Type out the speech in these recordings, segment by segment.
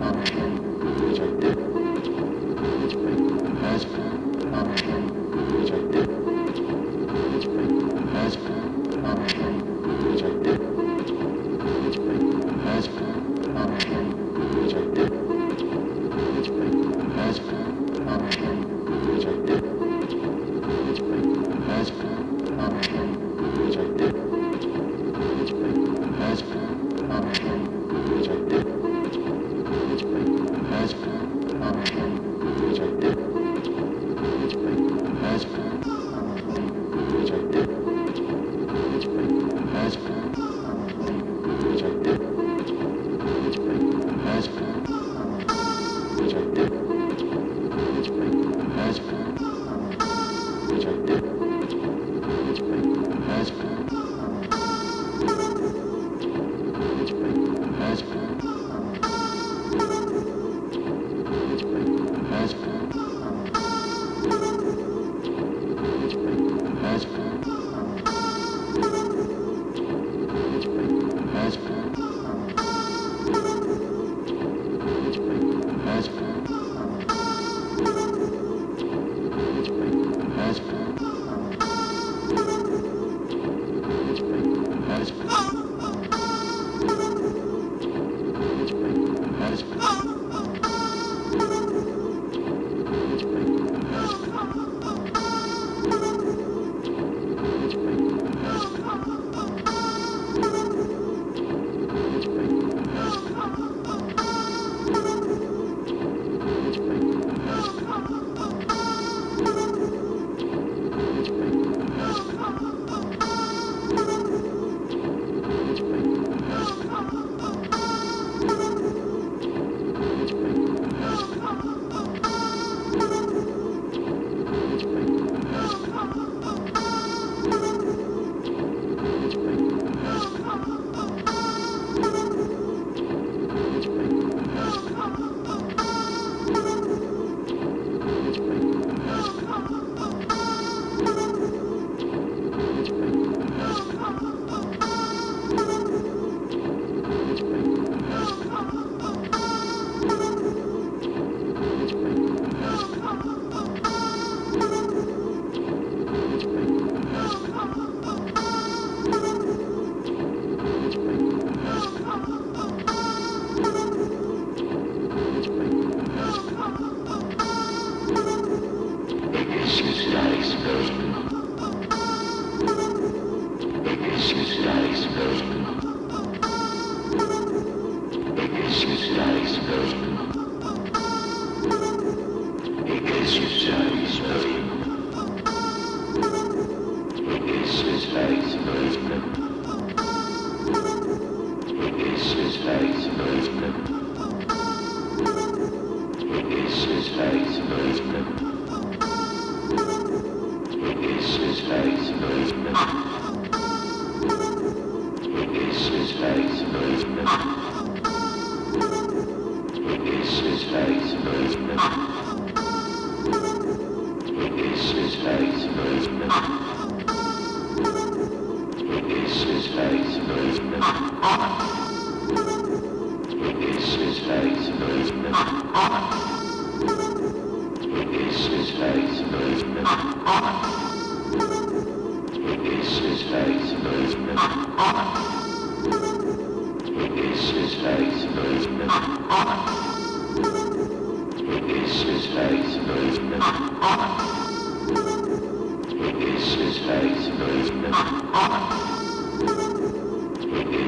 Thank you.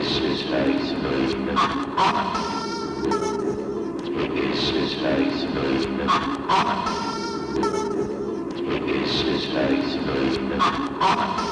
This is Paris Movement. This is Paris Movement. This is Paris Movement.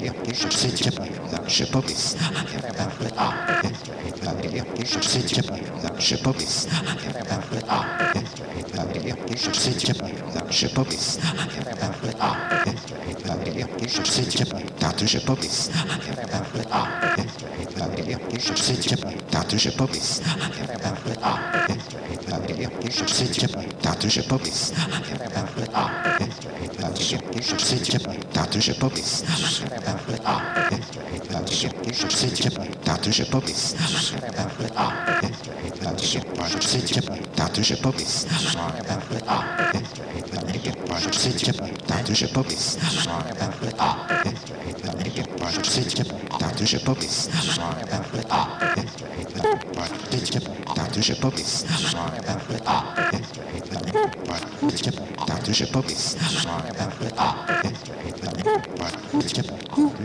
Tatuże popis będzie puszczyć, tato się popis.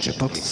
Puppies.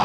Ah,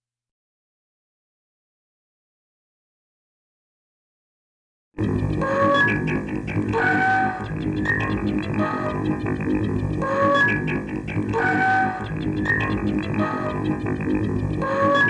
Thank you.